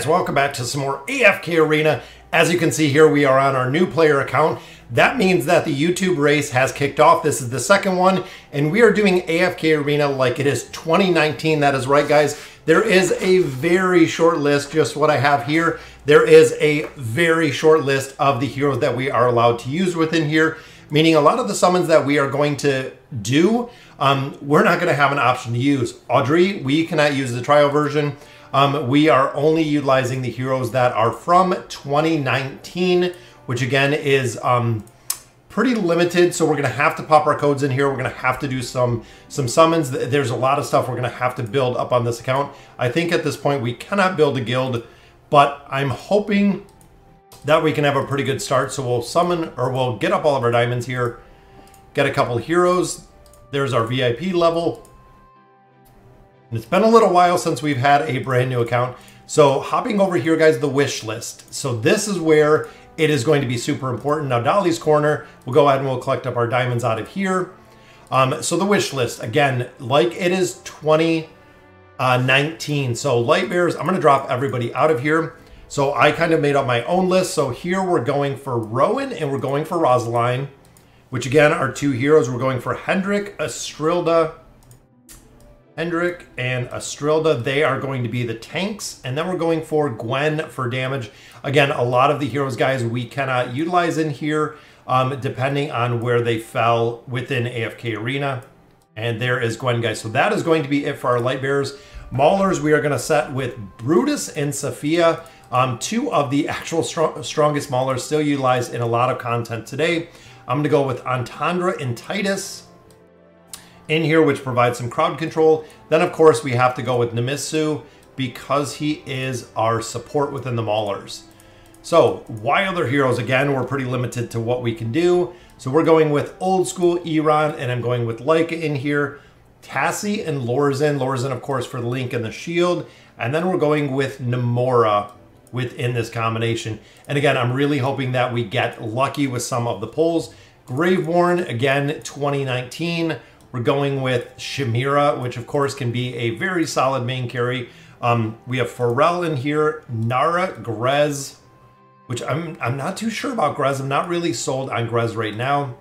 guys, welcome back to some more AFK Arena. As you can see here, we are on our new player account. That means that the YouTube race has kicked off. This is the second one, and we are doing AFK Arena like it is 2019. That is right, guys. There is a very short list, just what I have here. There is a very short list of the heroes that we are allowed to use within here, meaning a lot of the summons that we are going to do, um, we're not going to have an option to use. Audrey, we cannot use the trial version. Um, we are only utilizing the heroes that are from 2019, which again is um, pretty limited. So we're going to have to pop our codes in here. We're going to have to do some some summons. There's a lot of stuff we're going to have to build up on this account. I think at this point we cannot build a guild, but I'm hoping that we can have a pretty good start. So we'll summon or we'll get up all of our diamonds here, get a couple heroes. There's our VIP level. It's been a little while since we've had a brand new account. So hopping over here, guys, the wish list. So this is where it is going to be super important. Now, Dolly's Corner, we'll go ahead and we'll collect up our diamonds out of here. Um, so the wish list, again, like it is 2019. Uh, so Light Bearers, I'm going to drop everybody out of here. So I kind of made up my own list. So here we're going for Rowan and we're going for Rosaline, which again are two heroes. We're going for Hendrik, Estrilda, Hendrik and Estrilda, they are going to be the tanks. And then we're going for Gwen for damage. Again, a lot of the heroes, guys, we cannot utilize in here, um, depending on where they fell within AFK Arena. And there is Gwen, guys. So that is going to be it for our Light Bearers. Maulers, we are going to set with Brutus and Sophia. Um, two of the actual strong, strongest Maulers still utilized in a lot of content today. I'm going to go with Antandra and Tidus in here, which provides some crowd control. Then, of course, we have to go with Numisu because he is our support within the Maulers. So, other heroes? Again, we're pretty limited to what we can do. So we're going with old school Iran, and I'm going with Lyca in here. Cassie and Lorsan. Lorsan, of course, for the Link and the Shield. And then we're going with Nemora within this combination. And again, I'm really hoping that we get lucky with some of the pulls. Graveborn, again, 2019. We're going with Shemira, which of course can be a very solid main carry. Um, we have Ferael in here, Nara, Grez, which I'm, I'm not too sure about Grez. I'm not really sold on Grez right now.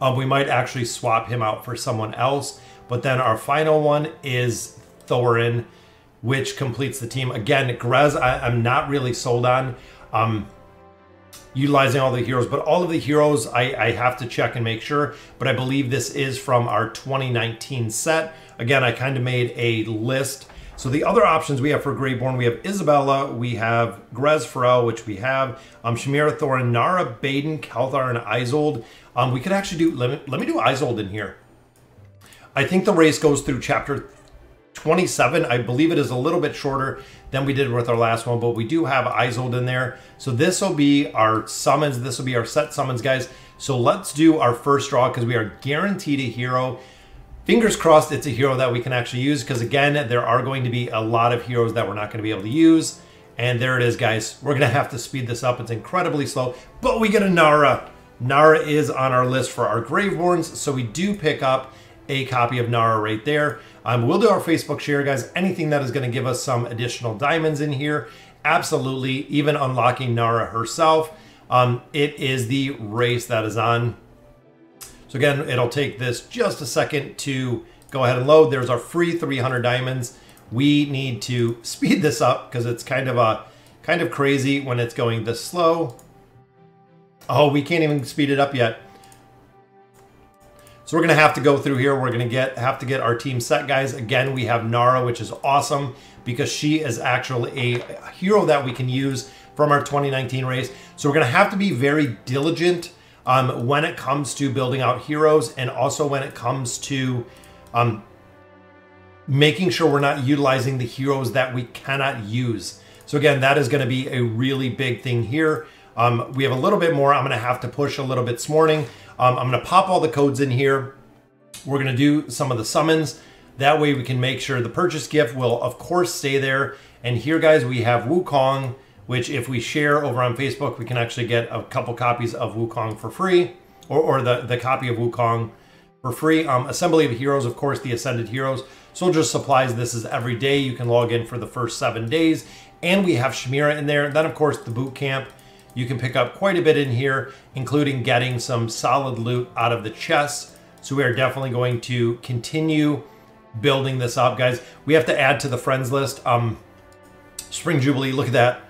Um, we might actually swap him out for someone else. But then our final one is Thoran, which completes the team. Again, Grez, I, am not really sold on. Um, utilizing all the heroes, but all of the heroes I, I, have to check and make sure. But I believe this is from our 2019 set. Again, I kind of made a list. So the other options we have for Graveborn, we have Isabella, we have Grez which we have, um, Shemira Thoran, Nara, Baden, Kelthur, and Isolde. Um, we could actually do, let me, let me do Isolde in here. I think the race goes through chapter 27. I believe it is a little bit shorter than we did with our last one, but we do have Isolde in there. So this will be our summons. This will be our set summons, guys. So let's do our first draw because we are guaranteed a hero. Fingers crossed it's a hero that we can actually use because again, there are going to be a lot of heroes that we're not going to be able to use. And there it is, guys. We're going to have to speed this up. It's incredibly slow, but we get a Nara. Nara is on our list for our Graveborns, so we do pick up a copy of Nara right there. Um, we'll do our Facebook share, guys. Anything that is going to give us some additional diamonds in here, absolutely. Even unlocking Nara herself. Um, it is the race that is on. So again, it'll take this just a second to go ahead and load. There's our free 300 diamonds. We need to speed this up because it's kind of a kind of crazy when it's going this slow. Oh, we can't even speed it up yet. So we're going to have to go through here. We're going to get have to get our team set, guys. Again, we have Nara, which is awesome because she is actually a hero that we can use from our 2019 race. So we're going to have to be very diligent um, when it comes to building out heroes and also when it comes to um, making sure we're not utilizing the heroes that we cannot use. So again, that is going to be a really big thing here. Um, we have a little bit more. I'm going to have to push a little bit this morning. Um, I'm going to pop all the codes in here. We're going to do some of the summons. That way we can make sure the purchase gift will, of course, stay there. And here, guys, we have Wukong, which if we share over on Facebook, we can actually get a couple copies of Wukong for free, or, or the, the copy of Wukong for free. Um, Assembly of Heroes, of course, the Ascended Heroes. Soldier Supplies, this is every day. You can log in for the first seven days. And we have Chimera in there. And then, of course, the boot camp. You can pick up quite a bit in here, including getting some solid loot out of the chests. So we are definitely going to continue building this up, guys. We have to add to the friends list. Um, Spring Jubilee, look at that.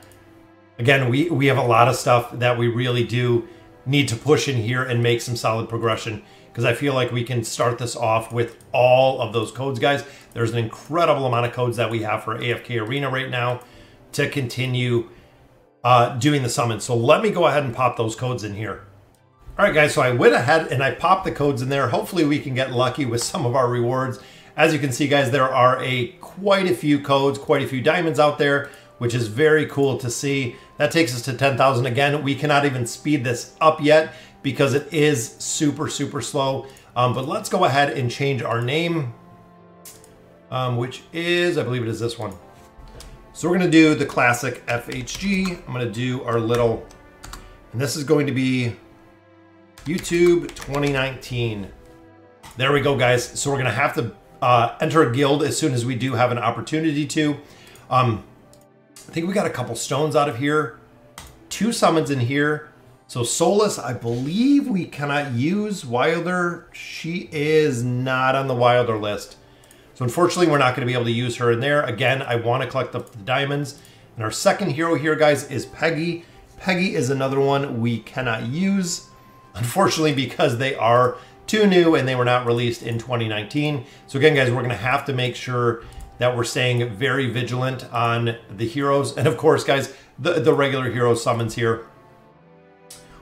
Again, we, we have a lot of stuff that we really do need to push in here and make some solid progression because I feel like we can start this off with all of those codes, guys. There's an incredible amount of codes that we have for AFK Arena right now to continue uh, doing the summons. So let me go ahead and pop those codes in here. All right, guys, so I went ahead and I popped the codes in there. Hopefully we can get lucky with some of our rewards. As you can see, guys, there are a quite a few codes, quite a few diamonds out there, which is very cool to see. That takes us to 10,000. Again, we cannot even speed this up yet because it is super, super slow. Um, but let's go ahead and change our name, um, which is, I believe it is this one. So we're gonna do the classic FHG. I'm gonna do our little, and this is going to be YouTube 2019. There we go, guys. So we're gonna have to uh, enter a guild as soon as we do have an opportunity to. Um, I think we got a couple stones out of here, two summons in here. So Solus, I believe we cannot use Wilder. She is not on the Wilder list. So unfortunately, we're not going to be able to use her in there. Again, I want to collect the, the diamonds. And our second hero here, guys, is Peggy. Peggy is another one we cannot use, unfortunately, because they are too new and they were not released in 2019. So again, guys, we're going to have to make sure that we're staying very vigilant on the heroes. And of course, guys, the, the regular hero summons here.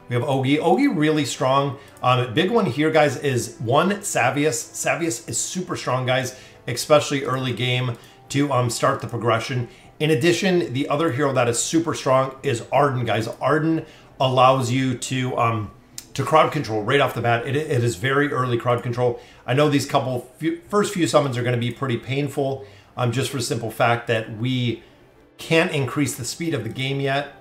We have Ogi. Ogi really strong. Um, big one here, guys, is one Savius. Savius is super strong, guys, especially early game to um, start the progression. In addition, the other hero that is super strong is Arden, guys. Arden allows you to um, to crowd control right off the bat. It, it is very early crowd control. I know these couple few, first few summons are going to be pretty painful, um, just for simple fact that we can't increase the speed of the game yet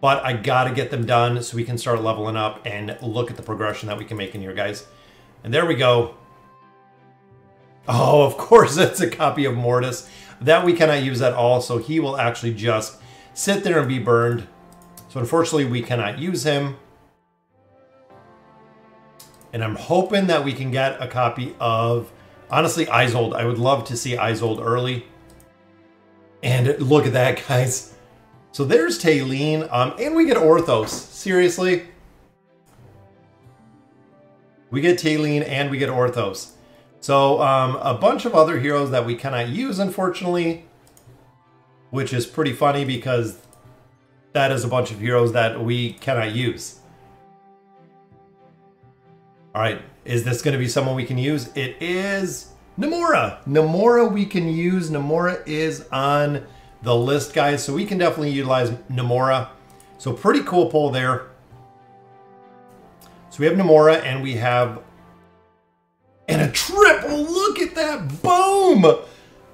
but I gotta get them done so we can start leveling up and look at the progression that we can make in here, guys. And there we go. Oh, of course, it's a copy of Mortas. That we cannot use at all, so he will actually just sit there and be burned. So unfortunately, we cannot use him. And I'm hoping that we can get a copy of, honestly, Isold. I would love to see Isold early. And look at that, guys. So there's Talene, um, and we get Orthos. Seriously? We get Talene and we get Orthos. So um, a bunch of other heroes that we cannot use, unfortunately, which is pretty funny because that is a bunch of heroes that we cannot use. All right, is this going to be someone we can use? It is Nemora. Nemora we can use. Nemora is on the list, guys. So we can definitely utilize Nemora. So pretty cool pull there. So we have Nemora and we have... And a triple! Look at that! Boom!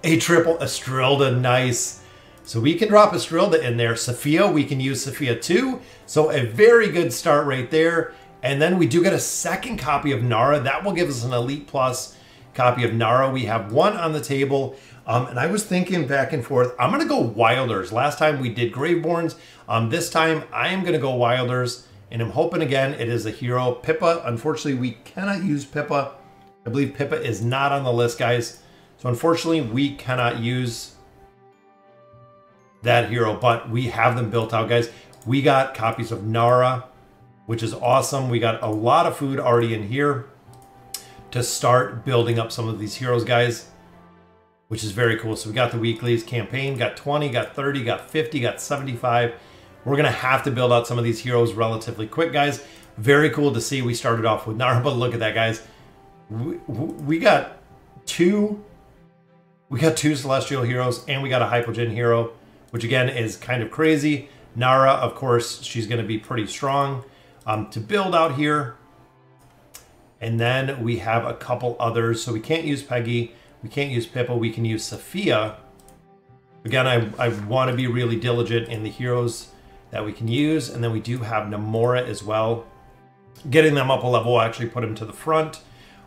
A triple Estrilda. Nice. So we can drop Estrilda in there. Sophia, we can use Sophia too. So a very good start right there. And then we do get a second copy of Nara. That will give us an Elite Plus copy of Nara. We have one on the table. Um, and I was thinking back and forth, I'm going to go Wilders. Last time we did Graveborns. Um, this time I am going to go Wilders. And I'm hoping again it is a hero. Pippa, unfortunately, we cannot use Pippa. I believe Pippa is not on the list, guys. So unfortunately, we cannot use that hero, but we have them built out, guys. We got copies of Nara, which is awesome. We got a lot of food already in here to start building up some of these heroes, guys which is very cool. So we got the weeklies campaign, got 20, got 30, got 50, got 75. We're going to have to build out some of these heroes relatively quick, guys. Very cool to see. We started off with Nara, but look at that, guys. We, got two we got two celestial heroes and we got a hypogean hero which again is kind of crazy nara of course she's going to be pretty strong um, to build out here and then we have a couple others so we can't use peggy we can't use Pippa, we can use Sophia. Again, I, I want to be really diligent in the heroes that we can use. And then we do have Nemora as well. Getting them up a level will actually put him to the front.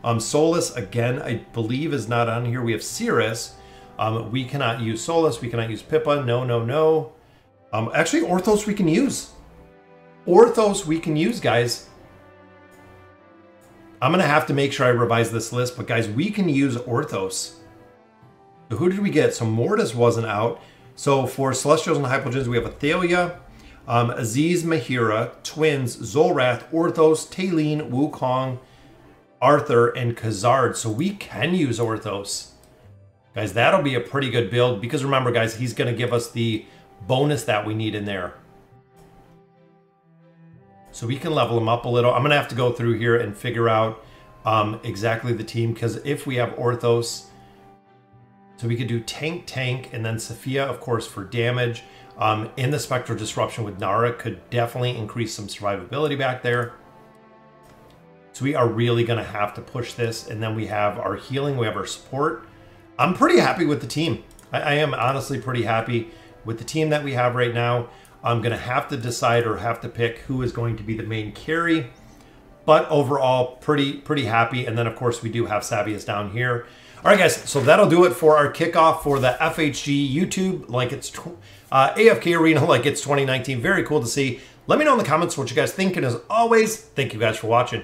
Um, Solus, again, I believe is not on here. We have Cirrus. Um, we cannot use Solus. We cannot use Pippa. No, no, no. Um, actually, Orthos we can use. Orthos we can use, guys. I'm going to have to make sure I revise this list, but guys, we can use Orthos. Who did we get? So Mortas wasn't out. So for Celestials and Hypogeans, we have Athalia, um, Ezizh Mehira, Twins, Zolrath, Orthos, Talene, Wukong, Arthur, and Khazard. So we can use Orthos. Guys, that'll be a pretty good build because remember, guys, he's going to give us the bonus that we need in there. So we can level him up a little. I'm going to have to go through here and figure out um, exactly the team because if we have Orthos, so we could do tank, tank, and then Sophia, of course, for damage. Um, in the Spectral Disruption with Nara could definitely increase some survivability back there. So we are really going to have to push this. And then we have our healing, we have our support. I'm pretty happy with the team. I, I am honestly pretty happy with the team that we have right now. I'm going to have to decide or have to pick who is going to be the main carry. But overall, pretty pretty happy. And then, of course, we do have Savius down here. All right, guys, so that'll do it for our kickoff for the FHG YouTube, like it's uh, AFK Arena, like it's 2019. Very cool to see. Let me know in the comments what you guys think, and as always, thank you guys for watching.